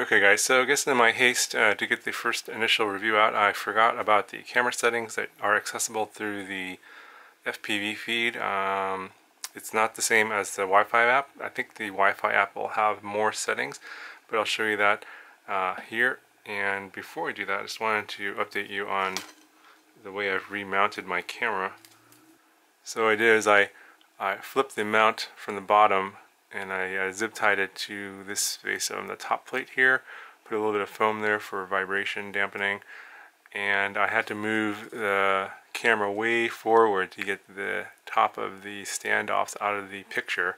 Okay guys, so I guess in my haste uh, to get the first initial review out, I forgot about the camera settings that are accessible through the FPV feed. Um, it's not the same as the Wi-Fi app. I think the Wi-Fi app will have more settings, but I'll show you that uh, here. And before I do that, I just wanted to update you on the way I've remounted my camera. So what I did is I, I flipped the mount from the bottom and I uh, zip tied it to this face on the top plate here put a little bit of foam there for vibration dampening and I had to move the camera way forward to get the top of the standoffs out of the picture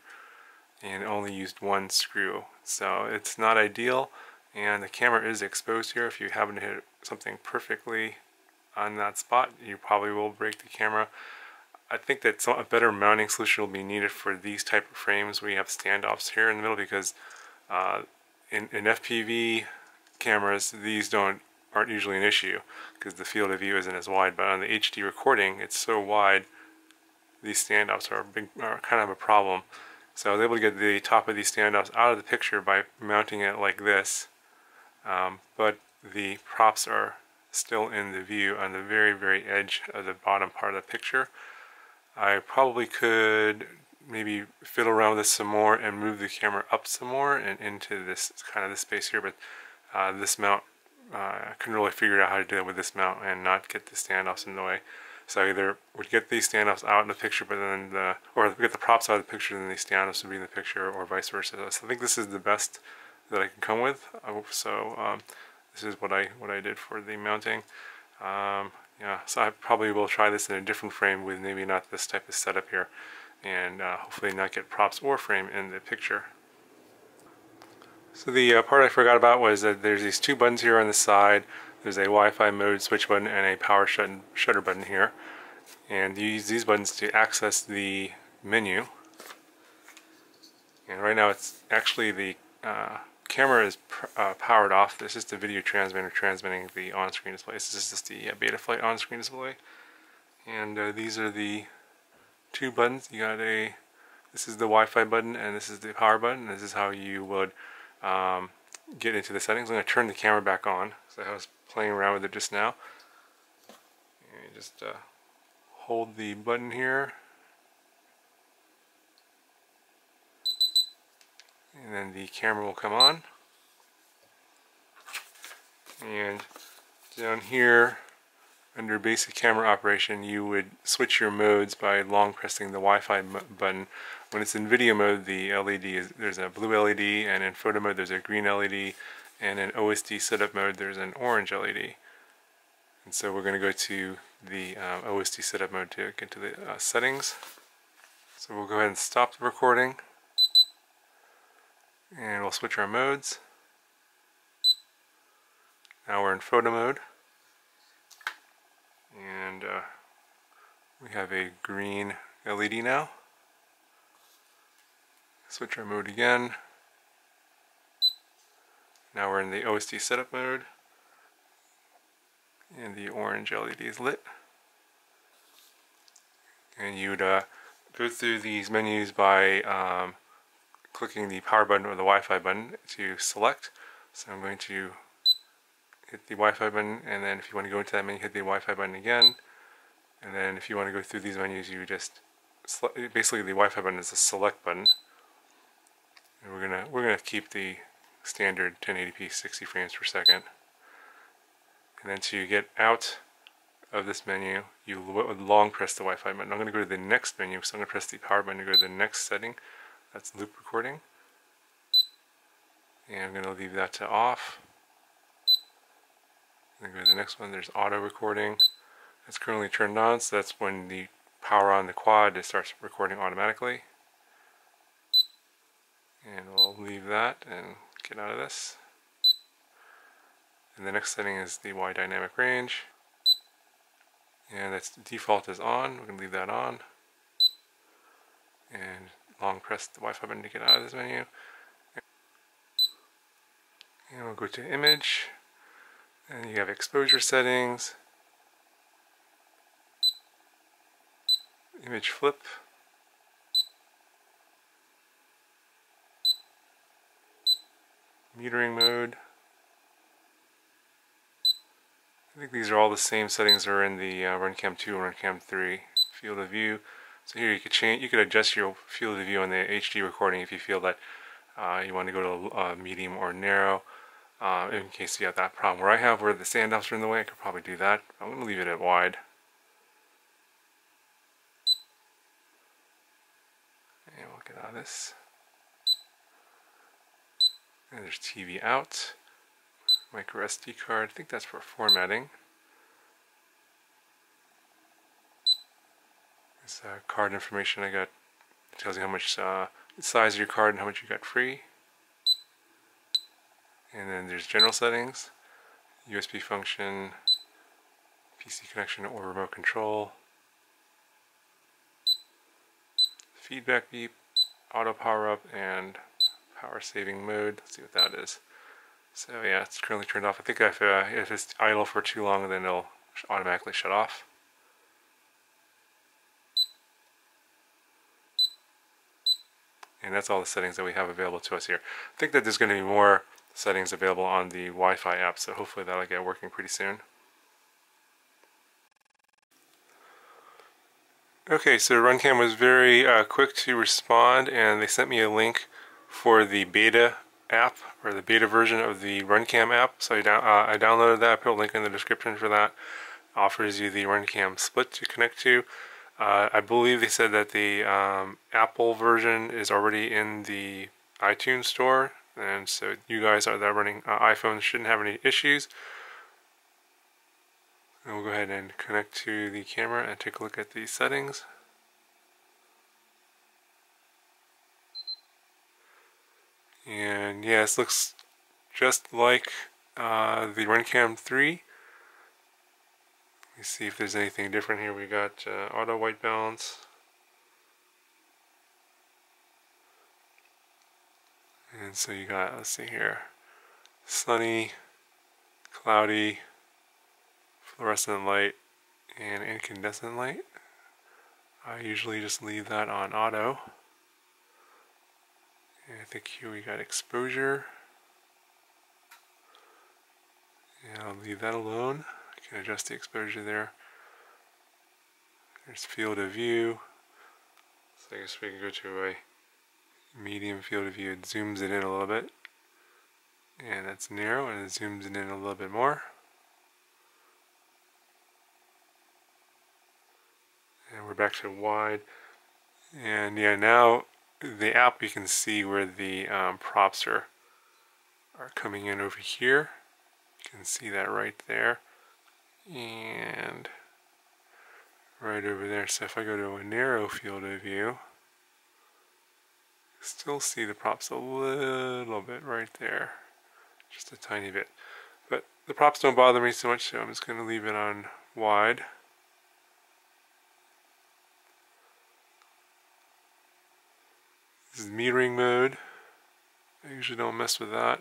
and only used one screw. So it's not ideal and the camera is exposed here. If you happen to hit something perfectly on that spot you probably will break the camera I think that some, a better mounting solution will be needed for these type of frames where you have standoffs here in the middle because uh, in, in FPV cameras these don't aren't usually an issue because the field of view isn't as wide but on the HD recording it's so wide these standoffs are, big, are kind of a problem. So I was able to get the top of these standoffs out of the picture by mounting it like this um, but the props are still in the view on the very very edge of the bottom part of the picture I probably could maybe fiddle around with this some more and move the camera up some more and into this kind of this space here but uh, this mount uh, I couldn't really figure out how to do it with this mount and not get the standoffs in the way. So I either would get these standoffs out in the picture but then the or get the props out of the picture and then the standoffs would be in the picture or vice versa. So I think this is the best that I can come with. So um, this is what I what I did for the mounting um, yeah, so I probably will try this in a different frame with maybe not this type of setup here and uh, hopefully not get props or frame in the picture. So the uh, part I forgot about was that there's these two buttons here on the side. There's a Wi-Fi mode switch button and a power shut shutter button here. And you use these buttons to access the menu. And right now it's actually the uh, camera is uh, powered off. This is the video transmitter transmitting the on-screen display. This is just the uh, Betaflight on-screen display. And uh, these are the two buttons. You got a, this is the Wi-Fi button and this is the power button. This is how you would um, get into the settings. I'm going to turn the camera back on. So I was playing around with it just now. And just uh, hold the button here and then the camera will come on. And down here under basic camera operation you would switch your modes by long pressing the Wi-Fi button. When it's in video mode the LED is there's a blue LED and in photo mode there's a green LED and in OSD setup mode there's an orange LED and so we're going to go to the um, OSD setup mode to get to the uh, settings. So we'll go ahead and stop the recording and we'll switch our modes. Now we're in photo mode. And uh, we have a green LED now. Switch our mode again. Now we're in the OSD setup mode. And the orange LED is lit. And you'd uh, go through these menus by um, clicking the power button or the Wi-Fi button to select. So I'm going to hit the Wi-Fi button and then if you want to go into that menu hit the Wi-Fi button again and then if you want to go through these menus you just basically the Wi-Fi button is a select button and we're gonna we're gonna keep the standard 1080p 60 frames per second and then to get out of this menu you would long press the Wi-Fi button. I'm going to go to the next menu so I'm to press the power button to go to the next setting that's loop recording. And I'm going to leave that to off. And go to the next one. There's auto recording. That's currently turned on, so that's when the power on the quad it starts recording automatically. And we'll leave that and get out of this. And the next setting is the wide dynamic range. And that's default is on. We're going to leave that on. And long press the Wi-Fi button to get out of this menu. And we'll go to image, and you have exposure settings, image flip, metering mode. I think these are all the same settings that are in the uh, RunCam 2 and RunCam 3 field of view. So here you could change, you could adjust your field of view on the HD recording if you feel that uh, you want to go to uh, medium or narrow. Uh, in case you have that problem. Where I have where the standoffs are in the way, I could probably do that. I'm going to leave it at wide. And we'll get out of this. And there's TV out. Micro SD card. I think that's for formatting. This uh, card information I got. It tells you how much uh, size of your card and how much you got free. And then there's general settings, USB function, PC connection or remote control, feedback beep, auto power up, and power saving mode. Let's see what that is. So yeah, it's currently turned off. I think if, uh, if it's idle for too long, then it'll automatically shut off. And that's all the settings that we have available to us here. I think that there's going to be more settings available on the Wi-Fi app, so hopefully that'll get working pretty soon. Okay, so RunCam was very uh, quick to respond, and they sent me a link for the beta app, or the beta version of the RunCam app. So I, uh, I downloaded that, I put a link in the description for that. Offers you the RunCam split to connect to. Uh, I believe they said that the um, Apple version is already in the iTunes store, and so you guys are that running uh, iPhones shouldn't have any issues. And we'll go ahead and connect to the camera and take a look at the settings. And yeah, this looks just like uh, the RunCam 3. Let's see if there's anything different here. We got uh, auto white balance. And so you got, let's see here, sunny, cloudy, fluorescent light, and incandescent light. I usually just leave that on auto. And I think here we got exposure. And I'll leave that alone. I can adjust the exposure there. There's field of view. So I guess we can go to a medium field of view, it zooms it in a little bit. And that's narrow, and it zooms it in a little bit more. And we're back to wide. And yeah, now the app you can see where the um, props are, are coming in over here. You can see that right there. And right over there. So if I go to a narrow field of view, Still see the props a little bit right there. Just a tiny bit. But the props don't bother me so much, so I'm just going to leave it on wide. This is metering mode. I usually don't mess with that.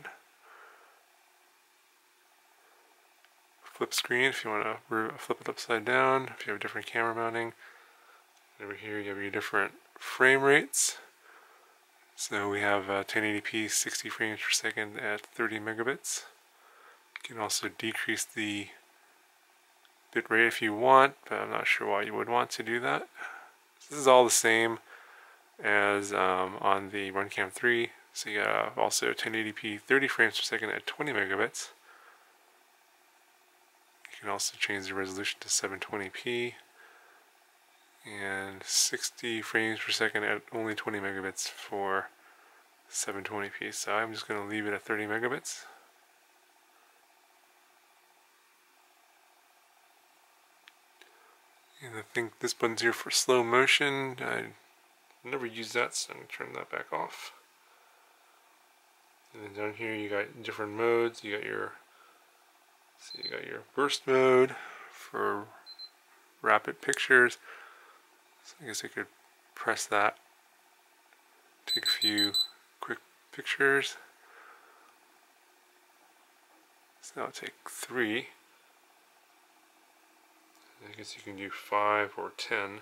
Flip screen if you want to flip it upside down, if you have a different camera mounting. Over here you have your different frame rates. So we have uh, 1080p 60 frames per second at 30 megabits. You can also decrease the bitrate if you want, but I'm not sure why you would want to do that. This is all the same as um, on the RunCam 3. So you have also 1080p 30 frames per second at 20 megabits. Can also change the resolution to 720p and 60 frames per second at only 20 megabits for 720p. So I'm just going to leave it at 30 megabits. And I think this button's here for slow motion. I never use that, so I'm going to turn that back off. And then down here you got different modes. You got your got your burst mode for rapid pictures. So I guess I could press that, take a few quick pictures. So I'll take three. I guess you can do five or ten.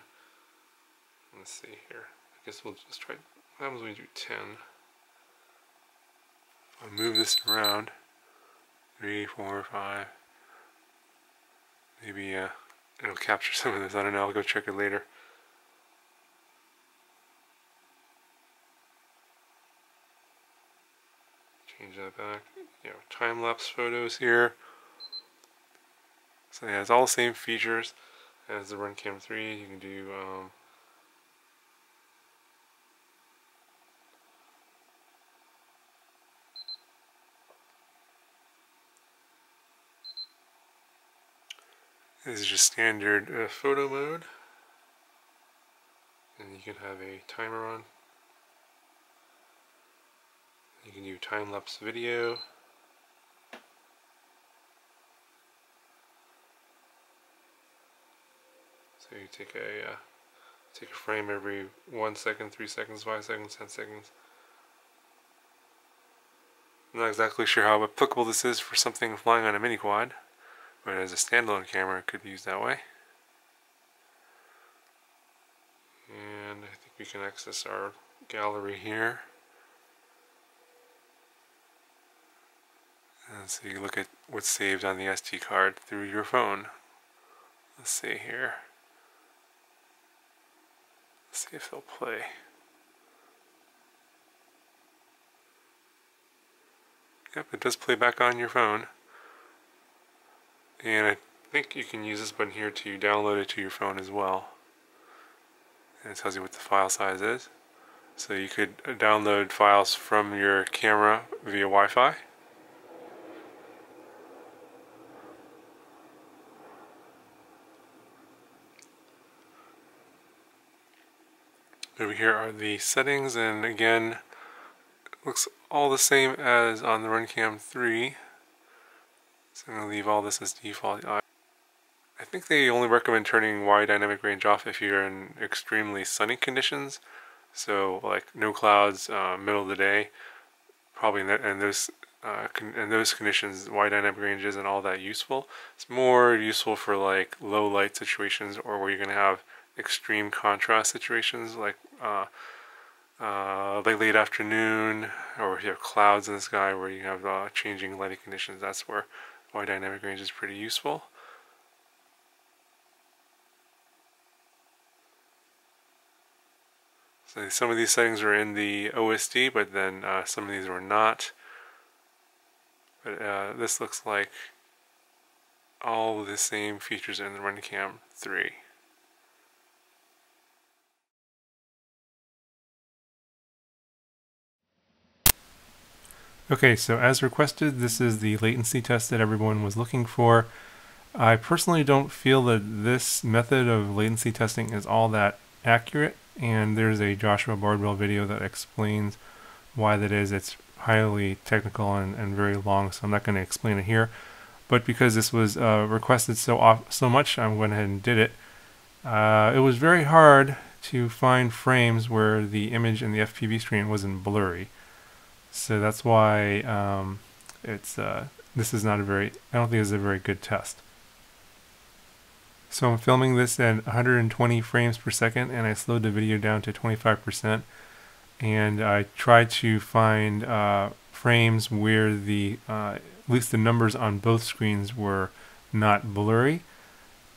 Let's see here. I guess we'll just try, what happens when do ten? I'll move this around. Three, four, five. Maybe uh, it'll capture some of this. I don't know. I'll go check it later. Change that back. You know, time lapse photos here. So it has all the same features as the Runcam 3. You can do um, This is just standard uh, photo mode. And you can have a timer on. You can do time-lapse video. So you take a uh, take a frame every one second, three seconds, five seconds, ten seconds. I'm not exactly sure how applicable this is for something flying on a mini quad. But as a standalone camera, it could be used that way. And I think we can access our gallery here. And so you look at what's saved on the SD card through your phone. Let's see here. Let's see if they'll play. Yep, it does play back on your phone. And I think you can use this button here to download it to your phone as well. And it tells you what the file size is. So you could uh, download files from your camera via Wi-Fi. Over here are the settings and again looks all the same as on the Runcam 3. So I'm going to leave all this as default. I think they only recommend turning wide dynamic range off if you're in extremely sunny conditions. So like no clouds, uh, middle of the day, probably in, in those uh, in those conditions, wide dynamic range isn't all that useful. It's more useful for like low light situations or where you're going to have extreme contrast situations like uh, uh, late late afternoon or you have clouds in the sky where you have uh, changing lighting conditions. That's where wide dynamic range is pretty useful. So some of these settings are in the OSD, but then uh, some of these were not. But uh, this looks like all the same features in the Runcam 3. Okay, so as requested, this is the latency test that everyone was looking for. I personally don't feel that this method of latency testing is all that accurate, and there's a Joshua Bardwell video that explains why that is. It's highly technical and, and very long, so I'm not going to explain it here. But because this was uh, requested so off, so much, I went ahead and did it. Uh, it was very hard to find frames where the image in the FPV screen wasn't blurry. So that's why um, it's uh, this is not a very, I don't think it's a very good test. So I'm filming this at 120 frames per second and I slowed the video down to 25% and I tried to find uh, frames where the, uh, at least the numbers on both screens were not blurry.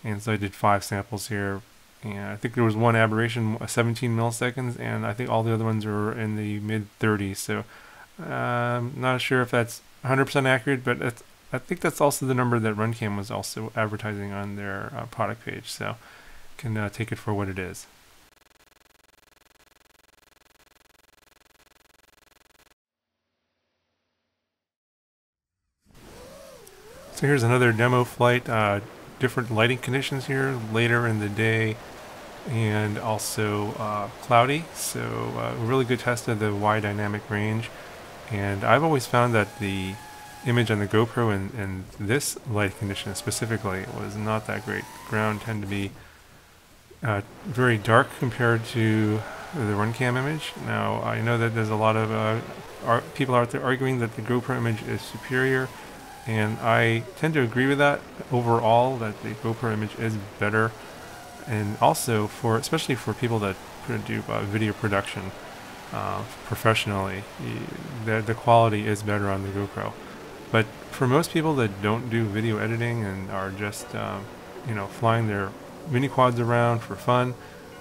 And so I did five samples here and I think there was one aberration, 17 milliseconds, and I think all the other ones were in the mid 30s. So I'm not sure if that's 100% accurate, but I think that's also the number that Runcam was also advertising on their uh, product page, so can uh, take it for what it is. So here's another demo flight, uh, different lighting conditions here, later in the day and also uh, cloudy, so uh, really good test of the wide dynamic range. And I've always found that the image on the GoPro in, in this light condition specifically was not that great. Ground tend to be uh, very dark compared to the Runcam image. Now I know that there's a lot of uh, people out there arguing that the GoPro image is superior, and I tend to agree with that overall. That the GoPro image is better, and also for especially for people that do uh, video production uh, professionally, the, the quality is better on the GoPro. But for most people that don't do video editing and are just um, you know, flying their mini quads around for fun,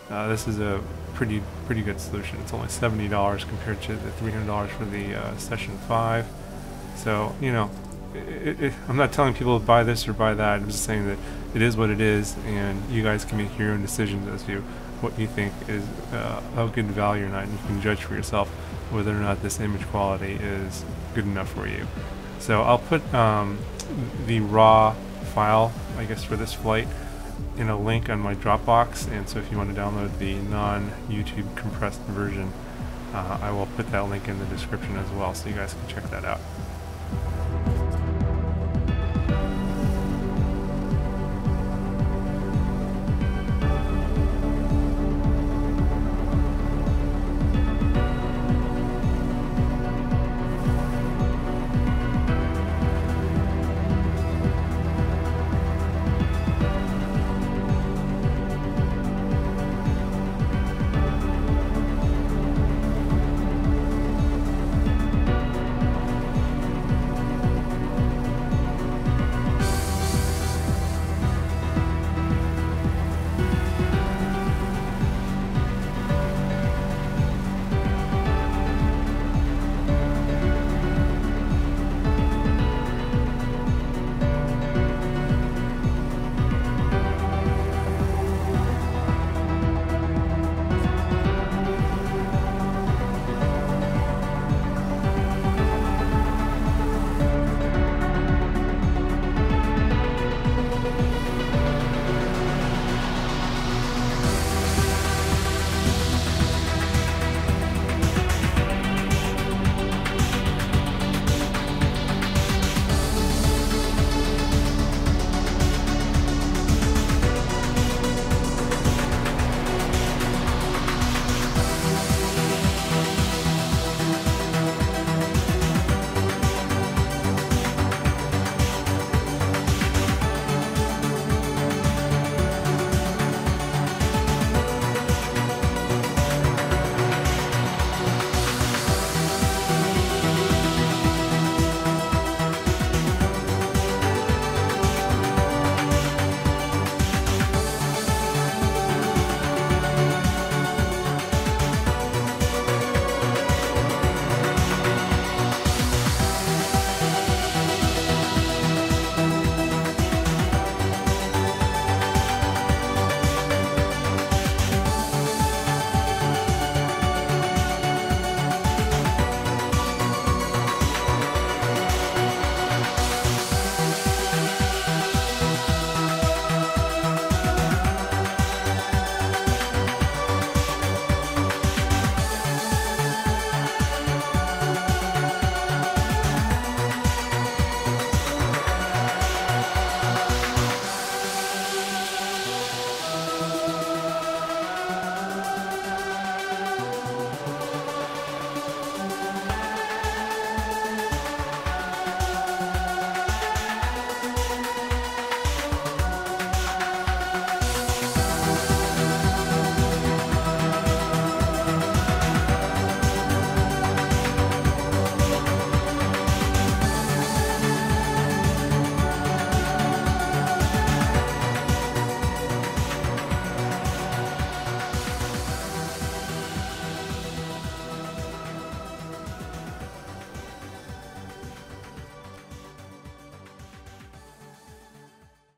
uh, this is a pretty pretty good solution. It's only seventy dollars compared to the three hundred dollars for the uh, Session Five. So you know, it, it, I'm not telling people to buy this or buy that. I'm just saying that it is what it is, and you guys can make your own decisions as to what you think is uh, a good value or not. And you can judge for yourself whether or not this image quality is good enough for you. So I'll put um, the raw file, I guess, for this flight in a link on my Dropbox. And so if you want to download the non-YouTube compressed version, uh, I will put that link in the description as well, so you guys can check that out.